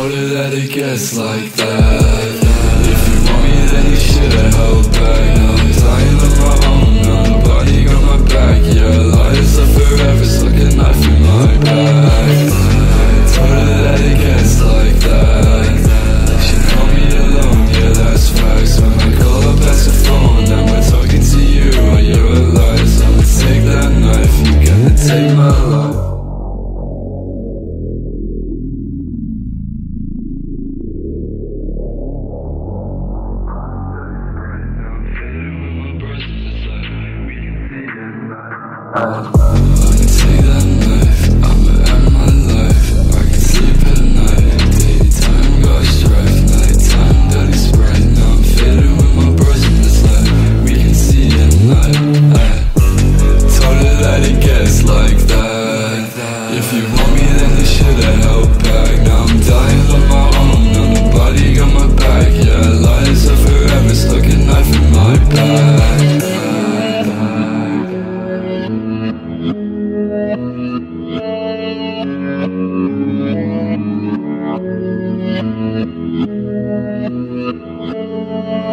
Put it at a guess like that. Uh.